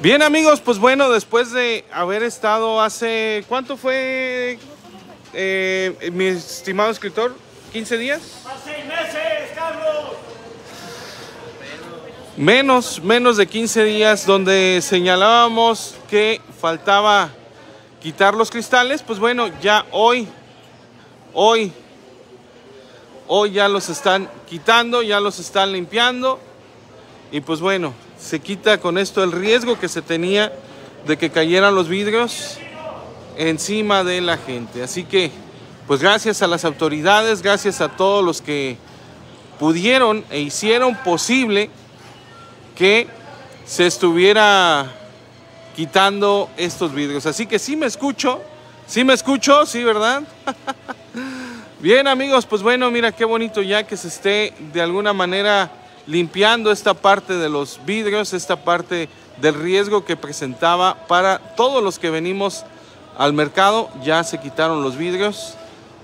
Bien amigos, pues bueno, después de haber estado hace, ¿cuánto fue eh, mi estimado escritor? ¿15 días? seis meses, Carlos! Menos, menos de 15 días donde señalábamos que faltaba quitar los cristales, pues bueno, ya hoy, hoy, hoy ya los están quitando, ya los están limpiando y pues bueno, se quita con esto el riesgo que se tenía de que cayeran los vidrios encima de la gente. Así que, pues gracias a las autoridades, gracias a todos los que pudieron e hicieron posible que se estuviera quitando estos vidrios. Así que sí me escucho, sí me escucho, sí, ¿verdad? Bien amigos, pues bueno, mira qué bonito ya que se esté de alguna manera limpiando esta parte de los vidrios, esta parte del riesgo que presentaba para todos los que venimos al mercado. Ya se quitaron los vidrios,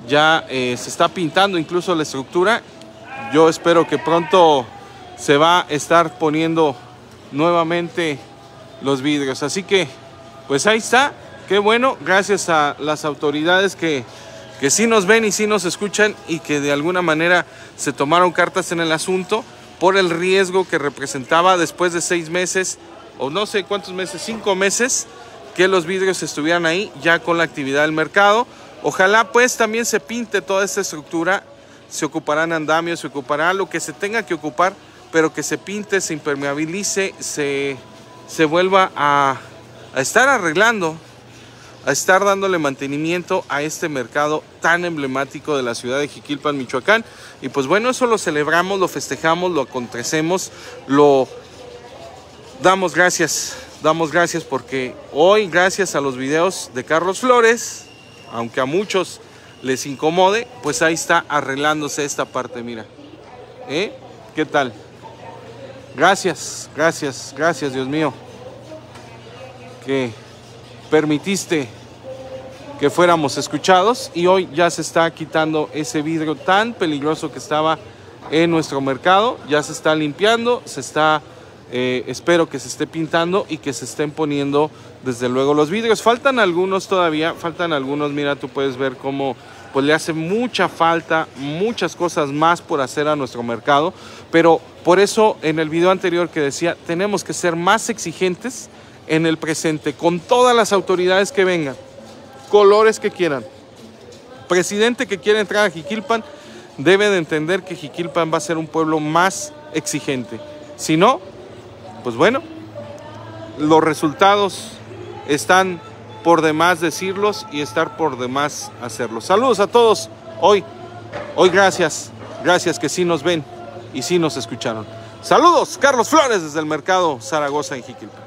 ya eh, se está pintando incluso la estructura. Yo espero que pronto se va a estar poniendo nuevamente los vidrios. Así que, pues ahí está. Qué bueno, gracias a las autoridades que, que sí nos ven y sí nos escuchan y que de alguna manera se tomaron cartas en el asunto por el riesgo que representaba después de seis meses, o no sé cuántos meses, cinco meses, que los vidrios estuvieran ahí ya con la actividad del mercado. Ojalá pues también se pinte toda esta estructura, se ocuparán andamios, se ocupará lo que se tenga que ocupar, pero que se pinte, se impermeabilice, se, se vuelva a, a estar arreglando a estar dándole mantenimiento a este mercado tan emblemático de la ciudad de Jiquilpan, Michoacán. Y pues bueno, eso lo celebramos, lo festejamos, lo acontecemos, lo damos gracias, damos gracias porque hoy, gracias a los videos de Carlos Flores, aunque a muchos les incomode, pues ahí está arreglándose esta parte, mira. ¿Eh? ¿Qué tal? Gracias, gracias, gracias, Dios mío. Que permitiste que fuéramos escuchados y hoy ya se está quitando ese vidrio tan peligroso que estaba en nuestro mercado, ya se está limpiando, se está, eh, espero que se esté pintando y que se estén poniendo desde luego los vidrios. Faltan algunos todavía, faltan algunos, mira, tú puedes ver cómo pues le hace mucha falta, muchas cosas más por hacer a nuestro mercado, pero por eso en el video anterior que decía, tenemos que ser más exigentes en el presente, con todas las autoridades que vengan, colores que quieran. Presidente que quiera entrar a Jiquilpan debe de entender que Jiquilpan va a ser un pueblo más exigente. Si no, pues bueno, los resultados están por demás decirlos y estar por demás hacerlos. Saludos a todos. Hoy, hoy gracias, gracias que sí nos ven y sí nos escucharon. Saludos, Carlos Flores desde el mercado Zaragoza en Jiquilpan.